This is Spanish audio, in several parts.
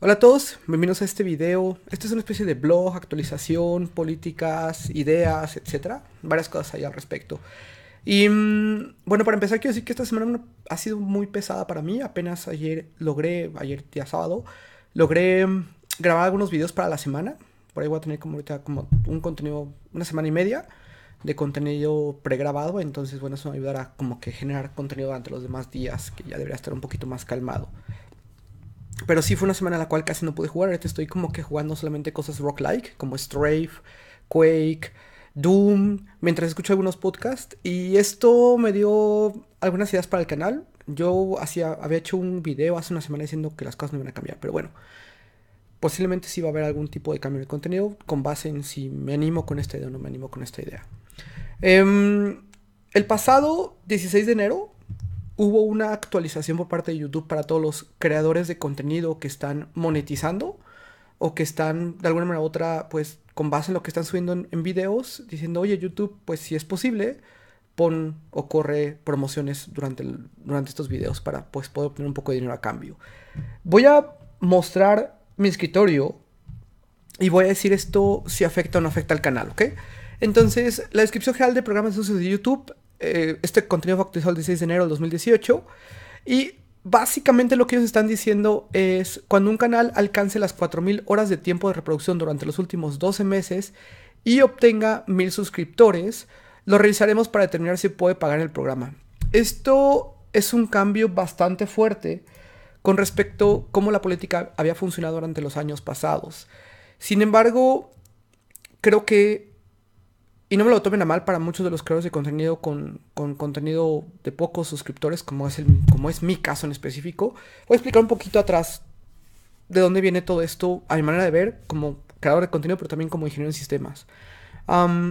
Hola a todos, bienvenidos a este video. Este es una especie de blog, actualización, políticas, ideas, etcétera. Varias cosas ahí al respecto. Y mm, bueno, para empezar, quiero decir que esta semana ha sido muy pesada para mí. Apenas ayer logré, ayer día sábado, logré mm, grabar algunos videos para la semana. Por ahí voy a tener como ahorita como un contenido, una semana y media de contenido pregrabado. Entonces, bueno, eso me ayudará como que generar contenido durante los demás días, que ya debería estar un poquito más calmado. Pero sí fue una semana en la cual casi no pude jugar. Ahorita estoy como que jugando solamente cosas rock-like, como Strafe, Quake, Doom, mientras escucho algunos podcasts. Y esto me dio algunas ideas para el canal. Yo hacía, había hecho un video hace una semana diciendo que las cosas no iban a cambiar. Pero bueno, posiblemente sí va a haber algún tipo de cambio de contenido con base en si me animo con esta idea o no me animo con esta idea. Em, el pasado 16 de enero hubo una actualización por parte de YouTube para todos los creadores de contenido que están monetizando o que están de alguna manera u otra, pues con base en lo que están subiendo en, videos, diciendo, oye YouTube, pues si es posible, pon o corre promociones durante, durante estos videos para pues poder obtener un poco de dinero a cambio. Voy a mostrar mi escritorio y voy a decir esto si afecta o no afecta al canal, ¿ok? Entonces, la descripción general de programas de de YouTube eh, este contenido fue actualizado el 16 de enero del 2018. Y básicamente lo que ellos están diciendo es, cuando un canal alcance las 4.000 horas de tiempo de reproducción durante los últimos 12 meses y obtenga 1.000 suscriptores, lo revisaremos para determinar si puede pagar el programa. Esto es un cambio bastante fuerte con respecto a cómo la política había funcionado durante los años pasados. Sin embargo, creo que y no me lo tomen a mal para muchos de los creadores de contenido con, contenido de pocos suscriptores, como es, el, como es mi caso en específico. Voy a explicar un poquito atrás de dónde viene todo esto, a mi manera de ver, como creador de contenido, pero también como ingeniero en sistemas.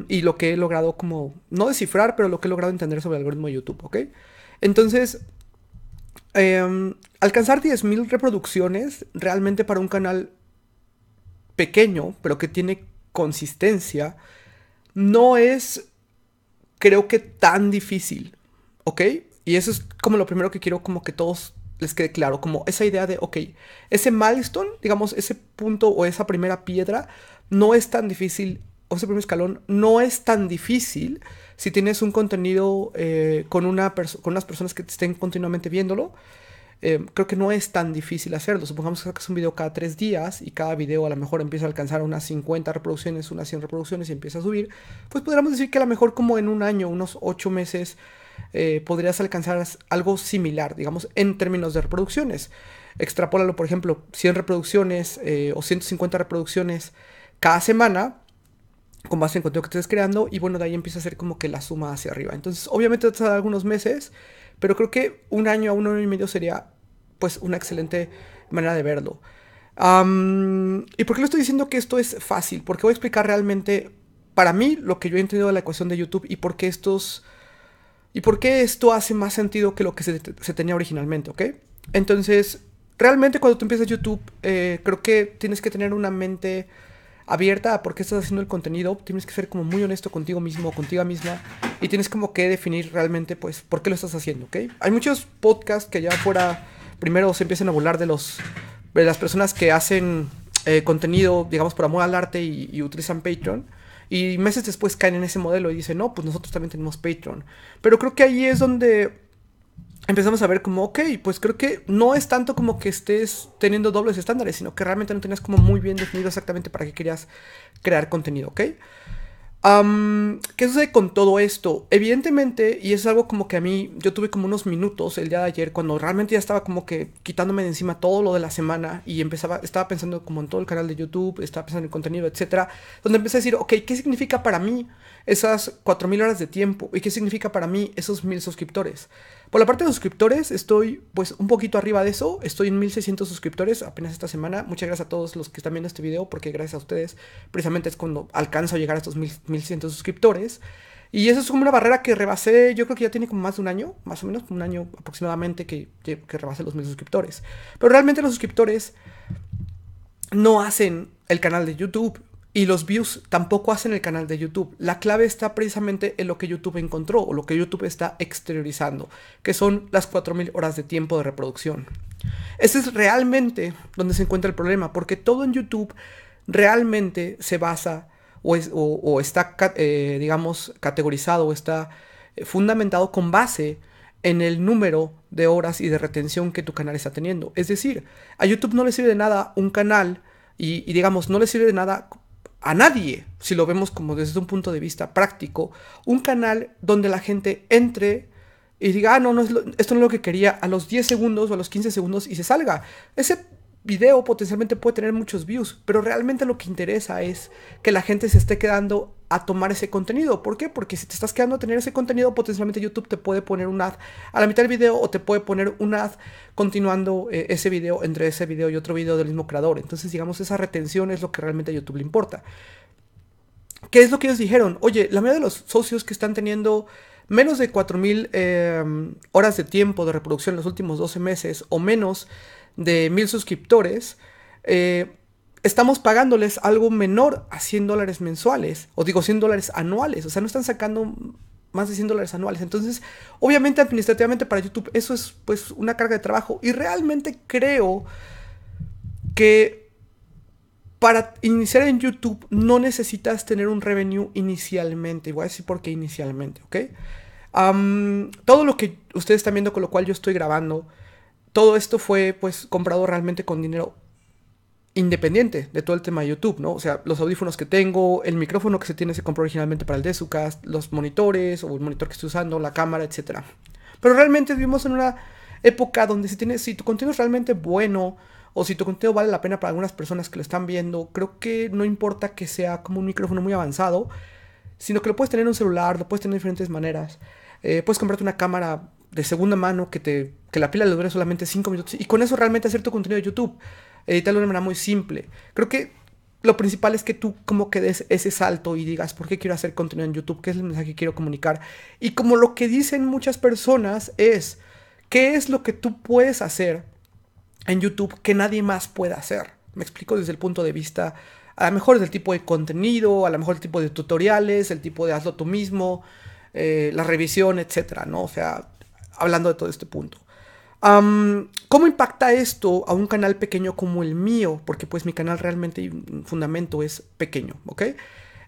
y lo que he logrado como, no descifrar, pero lo que he logrado entender sobre el algoritmo de YouTube, ¿ok? Entonces, em, alcanzar 10.000 reproducciones realmente para un canal pequeño, pero que tiene consistencia, no es, creo que, tan difícil, ¿ok? Y eso es como lo primero que quiero como que todos les quede claro, como esa idea de, ok, ese milestone, digamos, ese punto o esa primera piedra, no es tan difícil, o ese primer escalón, no es tan difícil si tienes un contenido eh, con, una con unas personas que estén continuamente viéndolo eh, creo que no es tan difícil hacerlo. Supongamos que sacas un video cada tres días y cada video a lo mejor empieza a alcanzar unas 50 reproducciones, unas 100 reproducciones y empieza a subir. Pues podríamos decir que a lo mejor como en un año, unos 8 meses, eh, podrías alcanzar algo similar, digamos, en términos de reproducciones. Extrapólalo, por ejemplo, 100 reproducciones eh, o 150 reproducciones cada semana con base en contenido que estés creando y bueno, de ahí empieza a ser como que la suma hacia arriba. Entonces, obviamente te dar algunos meses, pero creo que un año a un año y medio sería pues una excelente manera de verlo. ¿Y por qué le estoy diciendo que esto es fácil? Porque voy a explicar realmente, para mí, lo que yo he entendido de la ecuación de YouTube y por qué estos... Y por qué esto hace más sentido que lo que se, tenía originalmente, ¿ok? Entonces, realmente cuando tú empiezas YouTube, eh, creo que tienes que tener una mente abierta a por qué estás haciendo el contenido. Tienes que ser como muy honesto contigo mismo, contigo misma. Y tienes como que definir realmente, pues, por qué lo estás haciendo, ¿ok? Hay muchos podcasts que ya fuera primero se empiezan a burlar de los de las personas que hacen eh, contenido, digamos, por amor al arte y, utilizan Patreon. Y meses después caen en ese modelo y dicen, no, pues nosotros también tenemos Patreon. Pero creo que ahí es donde empezamos a ver como, ok, pues creo que no es tanto como que estés teniendo dobles estándares, sino que realmente no tenías como muy bien definido exactamente para qué querías crear contenido, ¿ok? ¿Qué sucede con todo esto? Evidentemente, y es algo como que a mí, yo tuve como unos minutos el día de ayer cuando realmente ya estaba como que quitándome de encima todo lo de la semana y empezaba, estaba pensando como en todo el canal de YouTube, estaba pensando en contenido, etcétera, donde empecé a decir, ok, ¿qué significa para mí esas 4.000 horas de tiempo? ¿Y qué significa para mí esos 1.000 suscriptores? Por la parte de suscriptores, estoy pues un poquito arriba de eso. Estoy en 1600 suscriptores apenas esta semana. Muchas gracias a todos los que están viendo este video, porque gracias a ustedes, precisamente es cuando alcanzo a llegar a estos 1600 suscriptores. Y eso es como una barrera que rebasé, yo creo que ya tiene como más de un año, más o menos, un año aproximadamente que, que, rebasé los mil suscriptores. Pero realmente los suscriptores no hacen el canal de YouTube. Y los views tampoco hacen el canal de YouTube. La clave está precisamente en lo que YouTube encontró o lo que YouTube está exteriorizando, que son las 4.000 horas de tiempo de reproducción. Ese es realmente donde se encuentra el problema, porque todo en YouTube realmente se basa o, está, eh, digamos, categorizado o está eh, fundamentado con base en el número de horas y de retención que tu canal está teniendo. Es decir, a YouTube no le sirve de nada un canal y, y digamos, no le sirve de nada a nadie, si lo vemos como desde un punto de vista práctico, un canal donde la gente entre y diga, ah, no, no es esto no es lo que quería a los 10 segundos o a los 15 segundos y se salga. Ese video potencialmente puede tener muchos views, pero realmente lo que interesa es que la gente se esté quedando a tomar ese contenido. ¿Por qué? Porque si te estás quedando a tener ese contenido, potencialmente YouTube te puede poner un ad a la mitad del video o te puede poner un ad continuando eh, ese video entre ese video y otro video del mismo creador. Entonces, digamos, esa retención es lo que realmente a YouTube le importa. ¿Qué es lo que ellos dijeron? Oye, la mayoría de los socios que están teniendo menos de 4.000 em, horas de tiempo de reproducción en los últimos 12 meses o menos de 1.000 suscriptores, eh, estamos pagándoles algo menor a 100 dólares mensuales, o digo 100 dólares anuales, o sea, no están sacando más de 100 dólares anuales. Entonces, obviamente administrativamente para YouTube eso es pues una carga de trabajo y realmente creo que para iniciar en YouTube no necesitas tener un revenue inicialmente. Y voy a decir por qué inicialmente, ¿ok? todo lo que ustedes están viendo con lo cual yo estoy grabando, todo esto fue pues comprado realmente con dinero independiente de todo el tema de YouTube, ¿no? O sea, los audífonos que tengo, el micrófono que se tiene se compró originalmente para el Desucast, los monitores o el monitor que estoy usando, la cámara, etc. Pero realmente vivimos en una época donde si, tienes, si tu contenido es realmente bueno o si tu contenido vale la pena para algunas personas que lo están viendo, creo que no importa que sea como un micrófono muy avanzado, sino que lo puedes tener en un celular, lo puedes tener de diferentes maneras. Eh, puedes comprarte una cámara de segunda mano que, te, que la pila le dure solamente 5 minutos y con eso realmente hacer tu contenido de YouTube editarlo de una manera muy simple. Creo que lo principal es que tú como que des ese salto y digas, ¿por qué quiero hacer contenido en YouTube? ¿Qué es el mensaje que quiero comunicar? Y como lo que dicen muchas personas es, ¿qué es lo que tú puedes hacer en YouTube que nadie más pueda hacer? Me explico desde el punto de vista, a lo mejor del tipo de contenido, a lo mejor el tipo de tutoriales, el tipo de hazlo tú mismo, eh, la revisión, etcétera, ¿no? O sea, hablando de todo este punto. ¿Cómo impacta esto a un canal pequeño como el mío? Porque pues mi canal realmente fundamento es pequeño, ¿ok?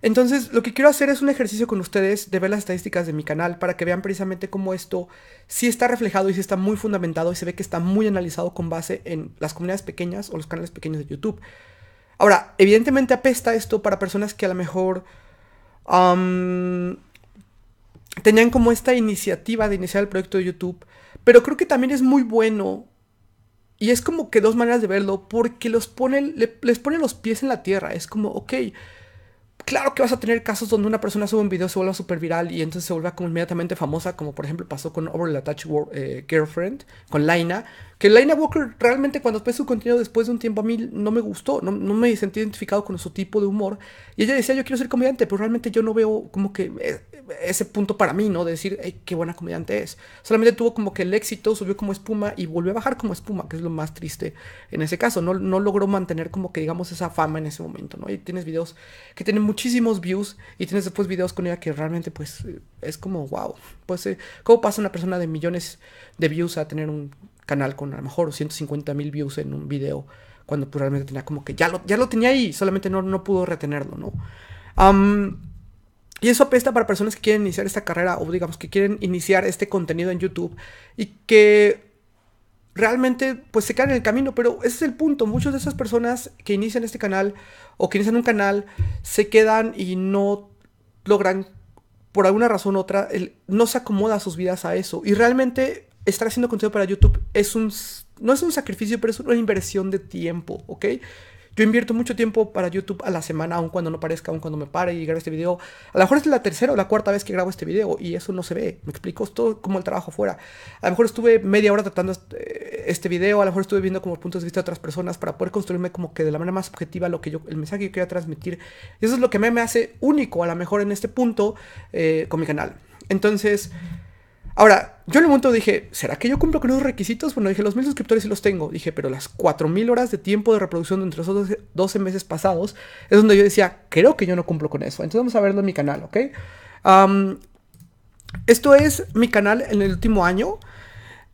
Entonces lo que quiero hacer es un ejercicio con ustedes de ver las estadísticas de mi canal para que vean precisamente cómo esto sí está reflejado y sí está muy fundamentado y se ve que está muy analizado con base en las comunidades pequeñas o los canales pequeños de YouTube. Ahora, evidentemente apesta esto para personas que a lo mejor tenían como esta iniciativa de iniciar el proyecto de YouTube pero creo que también es muy bueno. Y es como que dos maneras de verlo, porque los pone, les pone los pies en la tierra. Es como, ok, Claro que vas a tener casos donde una persona sube un video, se vuelve súper viral y entonces se vuelve como inmediatamente famosa, como por ejemplo pasó con Over the Attached eh, Girlfriend, con Laina. Que Laina Walker realmente cuando ve su contenido después de un tiempo a mí no me gustó, no, no, me sentí identificado con su tipo de humor. Y ella decía, yo quiero ser comediante, pero realmente yo no veo como que eh, ese punto para mí, ¿no? De decir, hey, qué buena comediante es. Solamente tuvo como que el éxito, subió como espuma y volvió a bajar como espuma, que es lo más triste en ese caso. No, no logró mantener como que digamos esa fama en ese momento, ¿no? Y tienes videos que tienen muchísimos views y tienes después videos con ella que realmente pues es como, wow. Pues, eh, ¿cómo pasa una persona de millones de views a tener un canal con a lo mejor 150 mil views en un video? Cuando pues, realmente tenía como que ya lo, ya lo tenía ahí, solamente no, no pudo retenerlo, ¿no? Y eso apesta para personas que quieren iniciar esta carrera o digamos que quieren iniciar este contenido en YouTube y que realmente pues se caen en el camino, pero ese es el punto. Muchas de esas personas que inician este canal o que inician un canal se quedan y no logran por alguna razón u otra, no se acomoda sus vidas a eso. Y realmente estar haciendo contenido para YouTube es un, no es un sacrificio, pero es una inversión de tiempo, ¿ok? Yo invierto mucho tiempo para YouTube a la semana, aun cuando no parezca, aun cuando me pare y grabe este video. A lo mejor es la tercera o la cuarta vez que grabo este video y eso no se ve. Me explico, es todo como el trabajo fuera. A lo mejor estuve media hora tratando este, este video, a lo mejor estuve viendo como puntos de vista de otras personas para poder construirme como que de la manera más objetiva lo que yo, el mensaje que quería transmitir. Y eso es lo que me, me hace único, a lo mejor en este punto, eh, con mi canal. Entonces... Ahora, yo en el momento dije, ¿será que yo cumplo con esos requisitos? Bueno, dije, los mil suscriptores sí los tengo. Dije, pero las cuatro mil horas de tiempo de reproducción entre esos 12 meses pasados es donde yo decía, creo que yo no cumplo con eso. Entonces vamos a verlo en mi canal, ¿ok? esto es mi canal en el último año.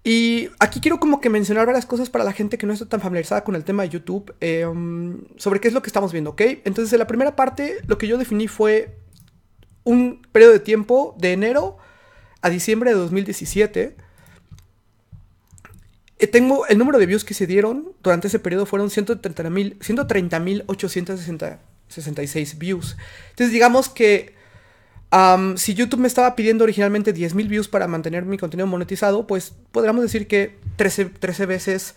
Y aquí quiero como que mencionar varias cosas para la gente que no está tan familiarizada con el tema de YouTube, em, sobre qué es lo que estamos viendo, ¿ok? Entonces, en la primera parte, lo que yo definí fue un periodo de tiempo de enero a diciembre de 2017. Eh, tengo el número de views que se dieron durante ese periodo fueron 130.866 views. Entonces, digamos que si YouTube me estaba pidiendo originalmente 10.000 views para mantener mi contenido monetizado, pues podríamos decir que 13, 13 veces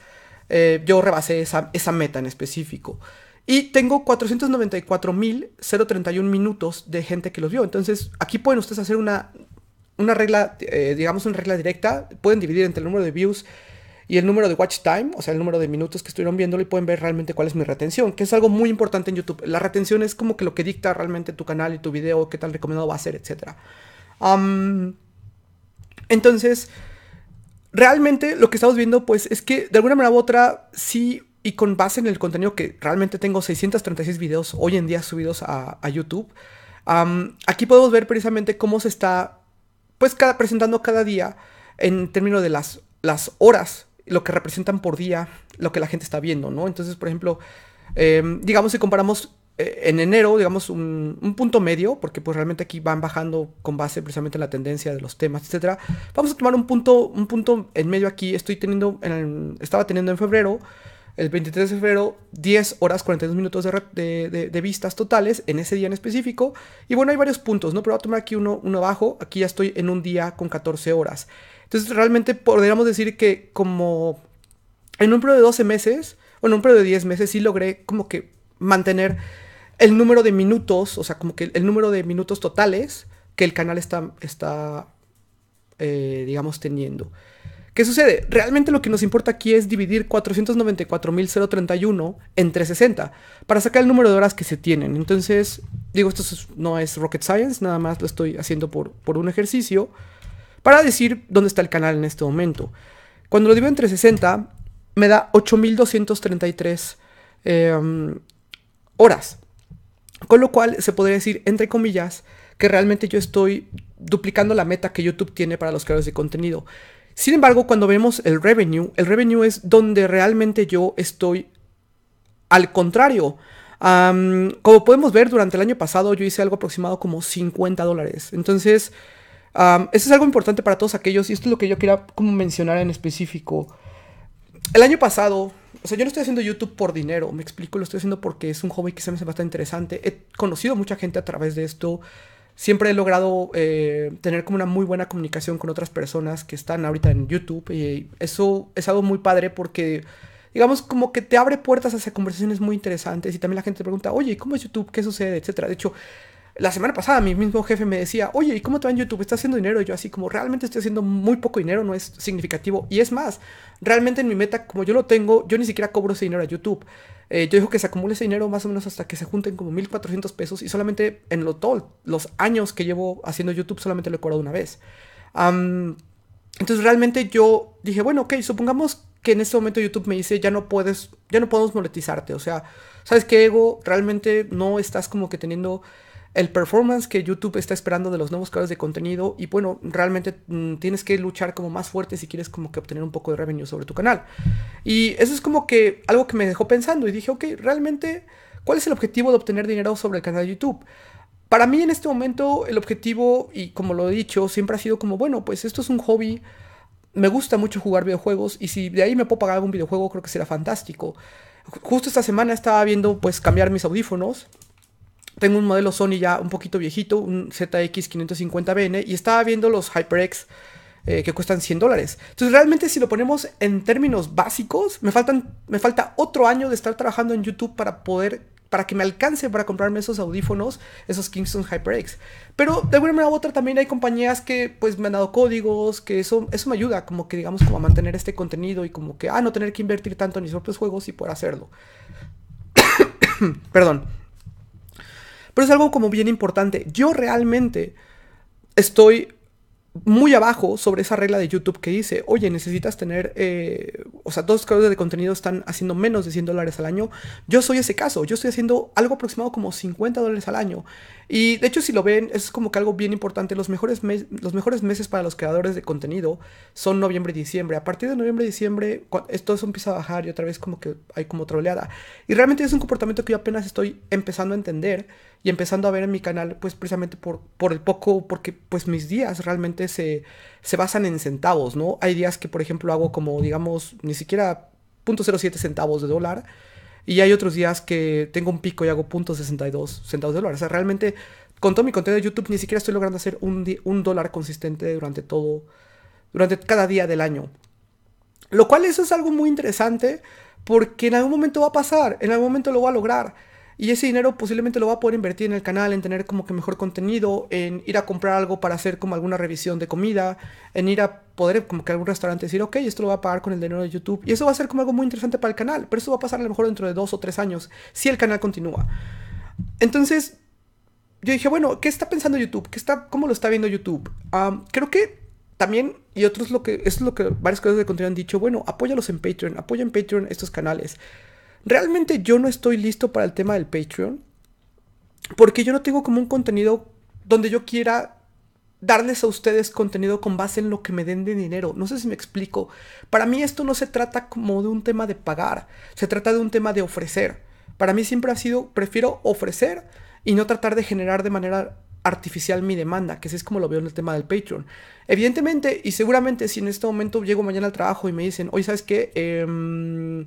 eh, yo rebasé esa, esa, meta en específico. Y tengo 494.031 minutos de gente que los vio. Entonces, aquí pueden ustedes hacer una, una regla, eh, digamos una regla directa. Pueden dividir entre el número de views y el número de watch time, o sea, el número de minutos que estuvieron viéndolo y pueden ver realmente cuál es mi retención, que es algo muy importante en YouTube. La retención es como que lo que dicta realmente tu canal y tu video, qué tan recomendado va a ser, etc. entonces, realmente lo que estamos viendo, pues, es que de alguna manera u otra, sí, y con base en el contenido que realmente tengo 636 videos hoy en día subidos a, YouTube, aquí podemos ver precisamente cómo se está, pues, cada, presentando cada día en términos de las, las horas lo que representan por día lo que la gente está viendo, ¿no? Entonces, por ejemplo, em, digamos si comparamos eh, en enero, digamos, un, punto medio, porque pues realmente aquí van bajando con base precisamente en la tendencia de los temas, etcétera. Vamos a tomar un punto, un punto en medio aquí. Estoy teniendo, estaba teniendo en febrero, el 23 de febrero, 10 horas 42 minutos de, de, vistas totales en ese día en específico. Y bueno, hay varios puntos, ¿no? Pero voy a tomar aquí uno, uno abajo. Aquí ya estoy en un día con 14 horas. Entonces realmente podríamos decir que como en un periodo de 12 meses, o en un periodo de 10 meses, sí logré como que mantener el número de minutos, o sea, como que el número de minutos totales que el canal está, está eh, digamos, teniendo. ¿Qué sucede? Realmente lo que nos importa aquí es dividir 494.031 entre 60 para sacar el número de horas que se tienen. Entonces, digo, esto no es rocket science, nada más lo estoy haciendo por, por un ejercicio para decir dónde está el canal en este momento. Cuando lo divido entre 60, me da 8233 em, horas. Con lo cual se podría decir, entre comillas, que realmente yo estoy duplicando la meta que YouTube tiene para los creadores de contenido. Sin embargo, cuando vemos el revenue, el revenue es donde realmente yo estoy al contrario. como podemos ver, durante el año pasado yo hice algo aproximado como 50 dólares. Entonces, eso es algo importante para todos aquellos, y esto es lo que yo quería como mencionar en específico. El año pasado, o sea, yo no estoy haciendo YouTube por dinero, me explico, lo estoy haciendo porque es un hobby que se me hace bastante interesante. He conocido mucha gente a través de esto. Siempre he logrado eh, tener como una muy buena comunicación con otras personas que están ahorita en YouTube. Y eso es algo muy padre porque, digamos, como que te abre puertas hacia conversaciones muy interesantes. Y también la gente te pregunta, oye, ¿cómo es YouTube? ¿Qué sucede? Etcétera. De hecho, la semana pasada mi mismo jefe me decía, oye, ¿y cómo te va en YouTube? ¿Estás haciendo dinero? Y yo así como, realmente estoy haciendo muy poco dinero, no es significativo. Y es más, realmente en mi meta, como yo lo tengo, yo ni siquiera cobro ese dinero a YouTube. Eh, yo digo que se acumule ese dinero más o menos hasta que se junten como 1.400 pesos y solamente en lo, todos los años que llevo haciendo YouTube solamente lo he cobrado una vez. entonces realmente yo dije, bueno, ok, supongamos que en este momento YouTube me dice, ya no puedes, ya no podemos monetizarte. O sea, ¿sabes qué, Ego? Realmente no estás como que teniendo el performance que YouTube está esperando de los nuevos creadores de contenido y bueno, realmente mm, tienes que luchar como más fuerte si quieres como que obtener un poco de revenue sobre tu canal. Y eso es como que algo que me dejó pensando y dije, ok, realmente, ¿cuál es el objetivo de obtener dinero sobre el canal de YouTube? Para mí en este momento el objetivo, y como lo he dicho, siempre ha sido como, bueno, pues esto es un hobby, me gusta mucho jugar videojuegos y si de ahí me puedo pagar algún videojuego creo que será fantástico. Justo esta semana estaba viendo pues cambiar mis audífonos tengo un modelo Sony ya un poquito viejito, un ZX550BN, y estaba viendo los HyperX eh, que cuestan 100 dólares. Entonces, realmente, si lo ponemos en términos básicos, me, faltan, me falta otro año de estar trabajando en YouTube para poder para que me alcance para comprarme esos audífonos, esos Kingston HyperX. Pero de alguna manera u otra también hay compañías que pues me han dado códigos, que eso, eso me ayuda como que digamos como a mantener este contenido y como que, ah, no tener que invertir tanto en mis propios juegos y poder hacerlo. Perdón. Pero es algo como bien importante. Yo realmente estoy muy abajo sobre esa regla de YouTube que dice, oye, necesitas tener, eh, o sea, los creadores de contenido están haciendo menos de 100 dólares al año. Yo soy ese caso, yo estoy haciendo algo aproximado como 50 dólares al año. Y de hecho, si lo ven, es como que algo bien importante. Los mejores, los mejores meses para los creadores de contenido son noviembre y diciembre. A partir de noviembre y diciembre, esto eso empieza a bajar y otra vez como que hay como troleada. Y realmente es un comportamiento que yo apenas estoy empezando a entender y empezando a ver en mi canal, pues precisamente por, por el poco, porque pues mis días realmente se, se basan en centavos, ¿no? Hay días que, por ejemplo, hago como, digamos, ni siquiera 0.07 centavos de dólar. Y hay otros días que tengo un pico y hago 0.62 centavos de dólar. O sea, realmente con todo mi contenido de YouTube ni siquiera estoy logrando hacer un, un dólar consistente durante todo, durante cada día del año. Lo cual eso es algo muy interesante porque en algún momento va a pasar, en algún momento lo va a lograr. Y ese dinero posiblemente lo va a poder invertir en el canal, en tener como que mejor contenido, en ir a comprar algo para hacer como alguna revisión de comida, en ir a poder como que algún restaurante decir, ok, esto lo va a pagar con el dinero de YouTube. Y eso va a ser como algo muy interesante para el canal, pero eso va a pasar a lo mejor dentro de dos o tres años, si el canal continúa. Entonces, yo dije, bueno, ¿qué está pensando YouTube? ¿Qué está, ¿Cómo lo está viendo YouTube? creo que también, y otros lo que, es lo que varios creadores de contenido han dicho, bueno, apóyalos en Patreon, apoya en Patreon estos canales. Realmente yo no estoy listo para el tema del Patreon. Porque yo no tengo como un contenido donde yo quiera darles a ustedes contenido con base en lo que me den de dinero. No sé si me explico. Para mí esto no se trata como de un tema de pagar, se trata de un tema de ofrecer. Para mí siempre ha sido, prefiero ofrecer y no tratar de generar de manera artificial mi demanda, que así es como lo veo en el tema del Patreon. Evidentemente, y seguramente si en este momento llego mañana al trabajo y me dicen, oye, ¿sabes qué? Em,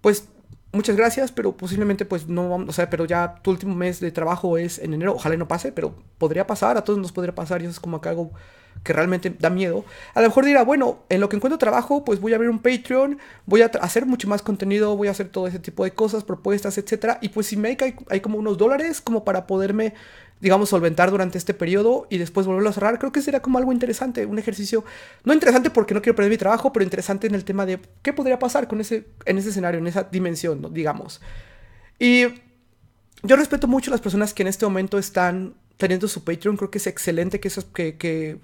pues muchas gracias, pero posiblemente pues no vamos, o sea, pero ya tu último mes de trabajo es en enero, ojalá no pase, pero podría pasar, a todos nos podría pasar y eso es como que algo que realmente da miedo. A lo mejor dirá, bueno, en lo que encuentro trabajo, pues voy a abrir un Patreon, voy a hacer mucho más contenido, voy a hacer todo ese tipo de cosas, propuestas, etcétera, y pues si me hay, hay como unos dólares como para poderme digamos, solventar durante este periodo y después volverlo a cerrar, creo que sería como algo interesante, un ejercicio, no interesante porque no quiero perder mi trabajo, pero interesante en el tema de qué podría pasar con ese, en ese escenario, en esa dimensión, digamos. Y yo respeto mucho a las personas que en este momento están teniendo su Patreon, creo que es excelente que, esos, que, que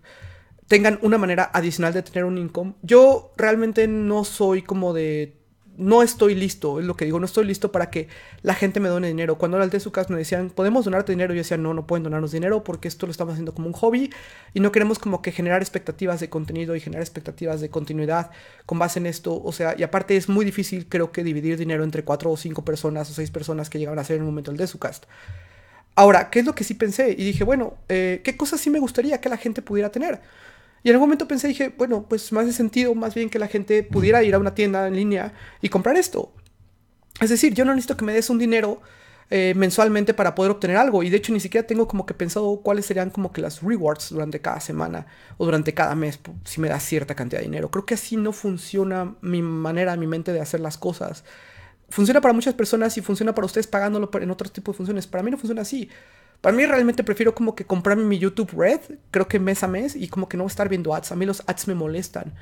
tengan una manera adicional de tener un income. Yo realmente no soy como de no estoy listo, es lo que digo, no estoy listo para que la gente me done dinero. Cuando era el casa me decían, ¿podemos donarte dinero? Yo decía, no, no pueden donarnos dinero porque esto lo estamos haciendo como un hobby y no queremos como que generar expectativas de contenido y generar expectativas de continuidad con base en esto. O sea, y aparte es muy difícil, creo que dividir dinero entre cuatro o cinco personas o seis personas que llegaban a ser en el momento del cast Ahora, ¿qué es lo que sí pensé? Y dije, bueno, eh, ¿qué cosas sí me gustaría que la gente pudiera tener? Y en algún momento pensé, dije, bueno, pues más de sentido, más bien que la gente pudiera ir a una tienda en línea y comprar esto. Es decir, yo no necesito que me des un dinero eh, mensualmente para poder obtener algo. Y de hecho ni siquiera tengo como que pensado cuáles serían como que las rewards durante cada semana o durante cada mes si me das cierta cantidad de dinero. Creo que así no funciona mi manera, mi mente de hacer las cosas. Funciona para muchas personas y funciona para ustedes pagándolo en otros tipos de funciones. Para mí no funciona así. Para mí realmente prefiero como que comprarme mi YouTube Red, creo que mes a mes, y como que no estar viendo ads. A mí los ads me molestan.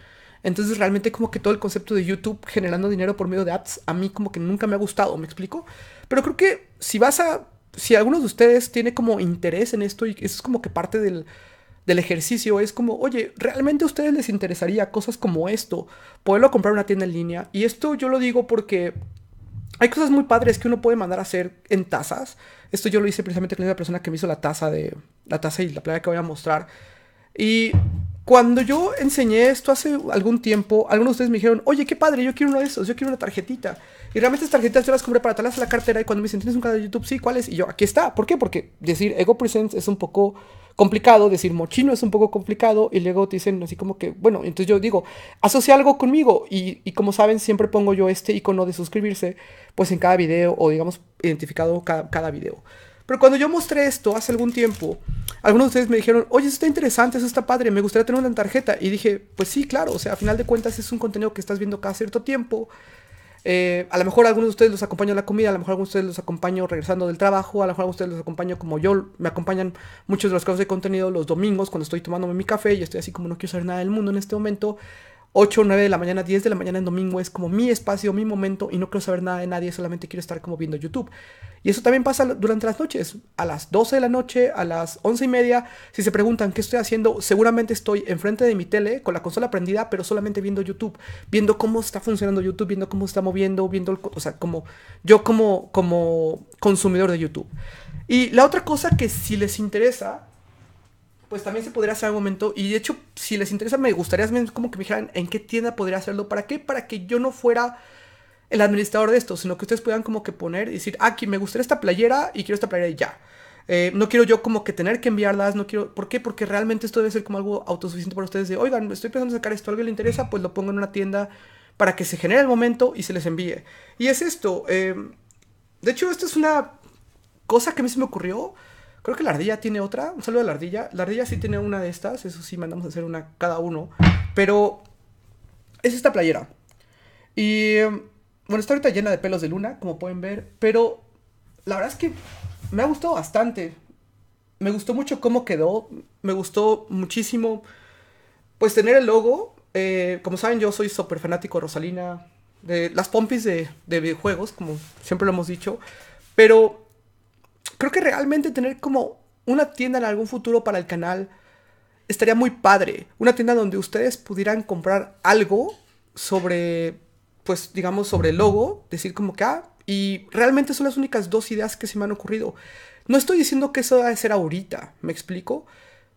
Entonces realmente como que todo el concepto de YouTube generando dinero por medio de ads, a mí como que nunca me ha gustado, ¿me explico? Pero creo que si vas a... Si alguno de ustedes tiene como interés en esto y eso es como que parte del, del ejercicio es como, oye, ¿realmente a ustedes les interesaría cosas como esto? Poderlo comprar una tienda en línea. Y esto yo lo digo porque hay cosas muy padres que uno puede mandar a hacer en tazas. Esto yo lo hice precisamente con la persona que me hizo la taza de la taza y la playa que voy a mostrar. Y cuando yo enseñé esto hace algún tiempo, algunos de ustedes me dijeron, oye, qué padre, yo quiero uno de esos, yo quiero una tarjetita. Y realmente estas tarjetitas yo las compré para talarlas a la cartera y cuando me dicen, ¿tienes un canal de YouTube? Sí, ¿cuál es? Y yo, aquí está. ¿Por qué? Porque decir Ego Presents es un poco complicado, decir mochino es un poco complicado y luego te dicen así como que, bueno, entonces yo digo, asocia algo conmigo y, y como saben siempre pongo yo este icono de suscribirse pues en cada video o digamos identificado cada, cada video. Pero cuando yo mostré esto hace algún tiempo, algunos de ustedes me dijeron, oye, eso está interesante, eso está padre, me gustaría tener una tarjeta. Y dije, pues sí, claro, o sea, a final de cuentas es un contenido que estás viendo cada cierto tiempo. Eh, a lo mejor algunos de ustedes los acompaño a la comida, a lo mejor algunos de ustedes los acompaño regresando del trabajo, a lo mejor algunos de ustedes los acompaño como yo, me acompañan muchos de los casos de contenido los domingos cuando estoy tomándome mi café y estoy así como no quiero saber nada del mundo en este momento. 8, 9 de la mañana, 10 de la mañana en domingo es como mi espacio, mi momento y no quiero saber nada de nadie, solamente quiero estar como viendo YouTube. Y eso también pasa durante las noches, a las 12 de la noche, a las 11 y media. Si se preguntan qué estoy haciendo, seguramente estoy enfrente de mi tele con la consola prendida, pero solamente viendo YouTube, viendo cómo está funcionando YouTube, viendo cómo está moviendo, viendo, o sea, como yo como, como consumidor de YouTube. Y la otra cosa que si les interesa, pues también se podría hacer al momento. Y de hecho, si les interesa, me gustaría como que me dijeran en qué tienda podría hacerlo. ¿Para qué? Para que yo no fuera el administrador de esto, sino que ustedes puedan como que poner y decir, ah, aquí me gustaría esta playera y quiero esta playera y ya. Eh, no quiero yo como que tener que enviarlas, no quiero... ¿Por qué? Porque realmente esto debe ser como algo autosuficiente para ustedes de, oigan, estoy pensando en sacar esto, ¿a alguien le interesa? Pues lo pongo en una tienda para que se genere el momento y se les envíe. Y es esto. Eh, de hecho, esto es una cosa que a mí se me ocurrió. Creo que la ardilla tiene otra. Un saludo a la ardilla. La ardilla sí tiene una de estas. Eso sí, mandamos a hacer una cada uno. Pero es esta playera. Y bueno, está ahorita llena de pelos de luna, como pueden ver, pero la verdad es que me ha gustado bastante. Me gustó mucho cómo quedó, me gustó muchísimo, pues tener el logo. Eh, como saben, yo soy súper fanático de Rosalina, de las pompis de, de videojuegos, como siempre lo hemos dicho, pero creo que realmente tener como una tienda en algún futuro para el canal estaría muy padre. Una tienda donde ustedes pudieran comprar algo sobre pues digamos, sobre el logo, decir como que, ah, y realmente son las únicas dos ideas que se me han ocurrido. No estoy diciendo que eso debe ser ahorita, ¿me explico?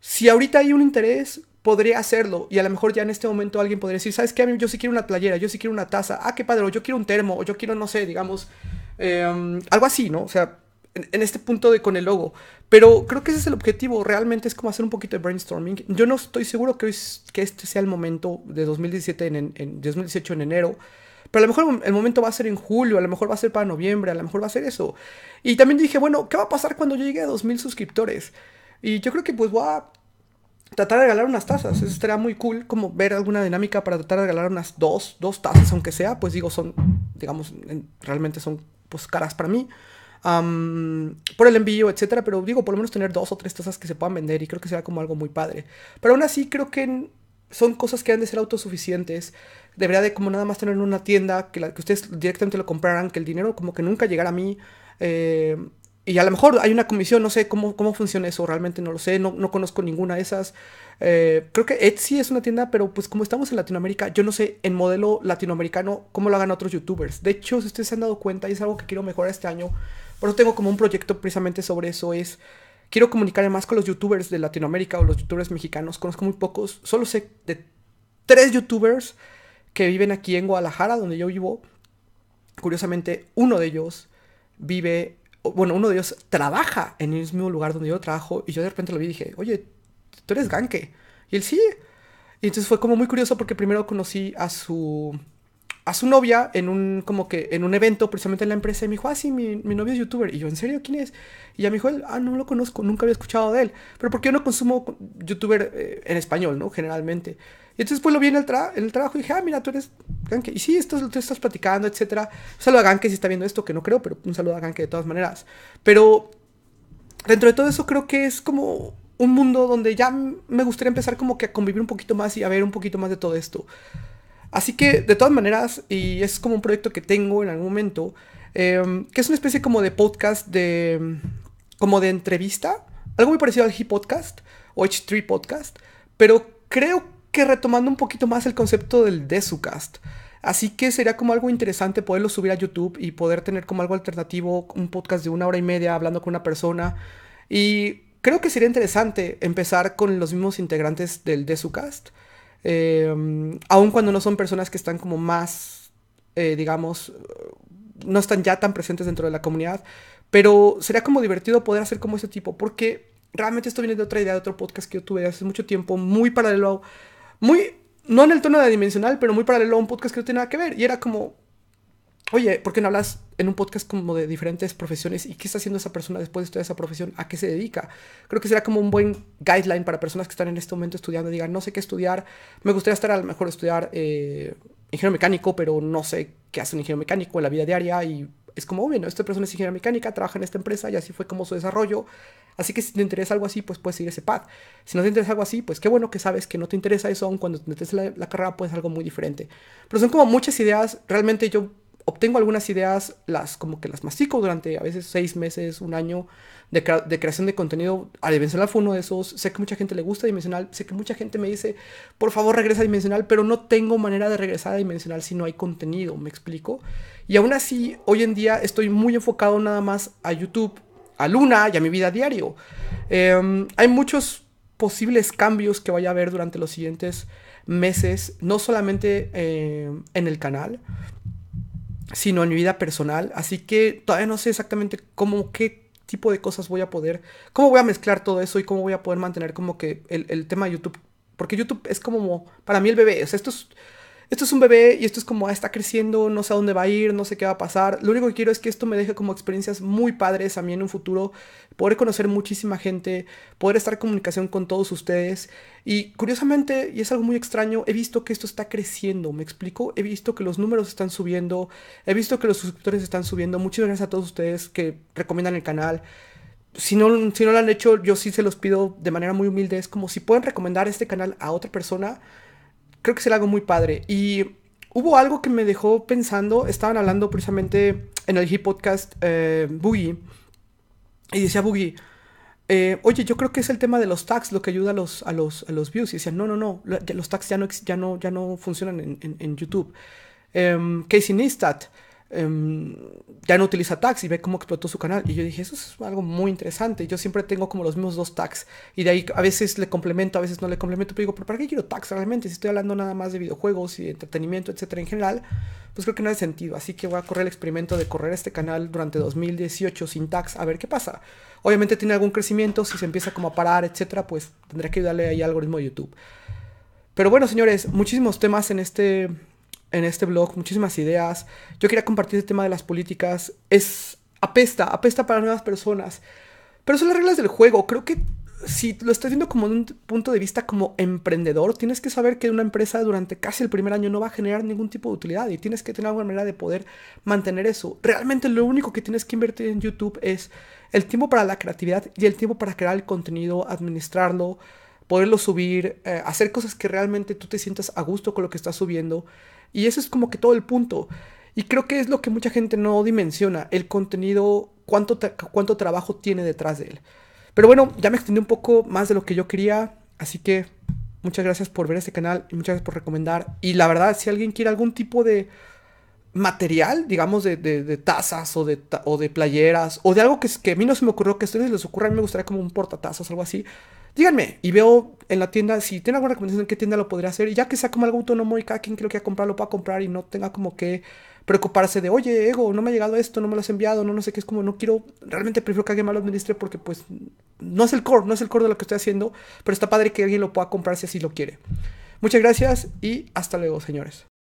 Si ahorita hay un interés, podría hacerlo. Y a lo mejor ya en este momento alguien podría decir, ¿sabes qué? Yo sí quiero una playera, yo sí quiero una taza. Ah, qué padre, o yo quiero un termo, o yo quiero, no sé, digamos, em, algo así, ¿no? O sea, en, este punto de con el logo. Pero creo que ese es el objetivo. Realmente es como hacer un poquito de brainstorming. Yo no estoy seguro que, que este sea el momento de 2017 en, en 2018 en enero. Pero a lo mejor el momento va a ser en julio, a lo mejor va a ser para noviembre, a lo mejor va a ser eso. Y también dije, bueno, ¿qué va a pasar cuando yo llegue a 2000 suscriptores? Y yo creo que pues voy a tratar de regalar unas tazas. Eso estaría muy cool, como ver alguna dinámica para tratar de regalar unas dos, dos tazas, aunque sea, pues digo, son, digamos, realmente son pues caras para mí. Por el envío, etcétera, pero digo, por lo menos tener dos o tres tazas que se puedan vender y creo que será como algo muy padre. Pero aún así creo que son cosas que han de ser autosuficientes debería de como nada más tener una tienda, que, ustedes directamente lo compraran, que el dinero como que nunca llegara a mí. Eh, y a lo mejor hay una comisión, no sé cómo, cómo funciona eso, realmente no lo sé, no, no conozco ninguna de esas. Eh, creo que Etsy es una tienda, pero pues como estamos en Latinoamérica, yo no sé en modelo latinoamericano cómo lo hagan otros youtubers. De hecho, si ustedes se han dado cuenta, y es algo que quiero mejorar este año, por eso tengo como un proyecto precisamente sobre eso, es quiero comunicar más con los youtubers de Latinoamérica o los youtubers mexicanos, conozco muy pocos, solo sé de tres youtubers que viven aquí en Guadalajara, donde yo vivo. Curiosamente, uno de ellos vive, bueno, uno de ellos trabaja en el mismo lugar donde yo trabajo y yo de repente lo vi y dije, oye, tú eres Ganke. Y él sí. Y entonces fue como muy curioso porque primero conocí a su a su novia en un como que en un evento precisamente en la empresa y me dijo, ah, sí, mi, mi novio es youtuber. Y yo, ¿en serio? ¿Quién es? Y ella me dijo, ah, no lo conozco, nunca había escuchado de él. Pero porque yo no consumo youtuber eh, en español, ¿no? Generalmente. Y entonces pues lo vi en el, en el trabajo y dije, ah, mira, tú eres Ganke. Y sí, esto lo estás platicando, etcétera. Un saludo a Ganke si está viendo esto, que no creo, pero un saludo a Ganke de todas maneras. Pero dentro de todo eso creo que es como un mundo donde ya me gustaría empezar como que a convivir un poquito más y a ver un poquito más de todo esto. Así que, de todas maneras, y es como un proyecto que tengo en algún momento, em, que es una especie como de podcast de... como de entrevista, algo muy parecido al He Podcast o H3 Podcast, pero creo que retomando un poquito más el concepto del Desucast. Así que sería como algo interesante poderlo subir a YouTube y poder tener como algo alternativo, un podcast de una hora y media hablando con una persona. Y creo que sería interesante empezar con los mismos integrantes del Desucast. Eh, aun cuando no son personas que están como más, eh, digamos, no están ya tan presentes dentro de la comunidad, pero sería como divertido poder hacer como ese tipo, porque realmente esto viene de otra idea, de otro podcast que yo tuve hace mucho tiempo, muy paralelo, muy, no en el tono de dimensional, pero muy paralelo a un podcast que no tiene nada que ver, y era como, oye, ¿por qué no hablas en un podcast como de diferentes profesiones? ¿Y qué está haciendo esa persona después de estudiar esa profesión? ¿A qué se dedica? Creo que será como un buen guideline para personas que están en este momento estudiando y digan, no sé qué estudiar, me gustaría estar a lo mejor estudiar eh, ingeniero mecánico, pero no sé qué hace un ingeniero mecánico en la vida diaria y es como, bueno, esta persona es ingeniera mecánica, trabaja en esta empresa y así fue como su desarrollo. Así que si te interesa algo así, pues puedes seguir ese path. Si no te interesa algo así, pues qué bueno que sabes que no te interesa eso, aun cuando te metes la, la carrera, pues algo muy diferente. Pero son como muchas ideas, realmente yo obtengo algunas ideas, las como que las mastico durante a veces seis meses, un año de, creación de contenido. A Dimensional fue uno de esos. Sé que mucha gente le gusta Dimensional, sé que mucha gente me dice, por favor regresa a Dimensional, pero no tengo manera de regresar a Dimensional si no hay contenido, ¿me explico? Y aún así, hoy en día estoy muy enfocado nada más a YouTube, a Luna y a mi vida diario. Eh, hay muchos posibles cambios que vaya a haber durante los siguientes meses, no solamente eh, en el canal, sino en mi vida personal. Así que todavía no sé exactamente cómo, qué tipo de cosas voy a poder, cómo voy a mezclar todo eso y cómo voy a poder mantener como que el, el tema de YouTube. Porque YouTube es como, para mí el bebé, o sea, esto es esto es un bebé y esto es como, ah, está creciendo, no sé a dónde va a ir, no sé qué va a pasar. Lo único que quiero es que esto me deje como experiencias muy padres a mí en un futuro, poder conocer muchísima gente, poder estar en comunicación con todos ustedes. Y curiosamente, y es algo muy extraño, he visto que esto está creciendo, ¿me explico? He visto que los números están subiendo, he visto que los suscriptores están subiendo. Muchas gracias a todos ustedes que recomiendan el canal si no, si no lo han hecho, yo sí se los pido de manera muy humilde. Es como si pueden recomendar este canal a otra persona creo que será algo muy padre. Y hubo algo que me dejó pensando, estaban hablando precisamente en el hip podcast eh, Boogie, y decía Boogie, eh, oye, yo creo que es el tema de los tags lo que ayuda a los, a los, a los views. Y decían, no, no, no, los tags ya no, ya no, ya no funcionan en, en, YouTube. Um, Casey Neistat Em, ya no utiliza tags y ve cómo explotó su canal. Y yo dije, eso es algo muy interesante. Yo siempre tengo como los mismos dos tags. Y de ahí a veces le complemento, a veces no le complemento. Pero digo, ¿pero ¿para qué quiero tags realmente? Si estoy hablando nada más de videojuegos y de entretenimiento, etcétera, en general, pues creo que no hay sentido. Así que voy a correr el experimento de correr este canal durante 2018 sin tags, a ver qué pasa. Obviamente tiene algún crecimiento, si se empieza como a parar, etcétera, pues tendré que ayudarle ahí al algoritmo de YouTube. Pero bueno, señores, muchísimos temas en este en este blog, muchísimas ideas. Yo quería compartir el tema de las políticas. Es apesta, apesta para nuevas personas. Pero son las reglas del juego. Creo que si lo estás viendo como de un punto de vista como emprendedor, tienes que saber que una empresa durante casi el primer año no va a generar ningún tipo de utilidad y tienes que tener alguna manera de poder mantener eso. Realmente lo único que tienes que invertir en YouTube es el tiempo para la creatividad y el tiempo para crear el contenido, administrarlo, poderlo subir, eh, hacer cosas que realmente tú te sientas a gusto con lo que estás subiendo. Y eso es como que todo el punto. Y creo que es lo que mucha gente no dimensiona, el contenido, cuánto, cuánto trabajo tiene detrás de él. Pero bueno, ya me extendí un poco más de lo que yo quería, así que muchas gracias por ver este canal y muchas gracias por recomendar. Y la verdad, si alguien quiere algún tipo de material, digamos, de, de, tazas o de, o de playeras o de algo que, que a mí no se me ocurrió, que a ustedes les ocurra, a mí me gustaría como un portatazas o algo así, díganme y veo en la tienda si tiene alguna recomendación en qué tienda lo podría hacer y ya que sea como algo autónomo y cada quien que quiera comprarlo pueda comprar y no tenga como que preocuparse de oye ego no me ha llegado esto no me lo has enviado no no sé qué es como no quiero realmente prefiero que alguien me lo administre porque pues no es el core no es el core de lo que estoy haciendo pero está padre que alguien lo pueda comprar si así lo quiere muchas gracias y hasta luego señores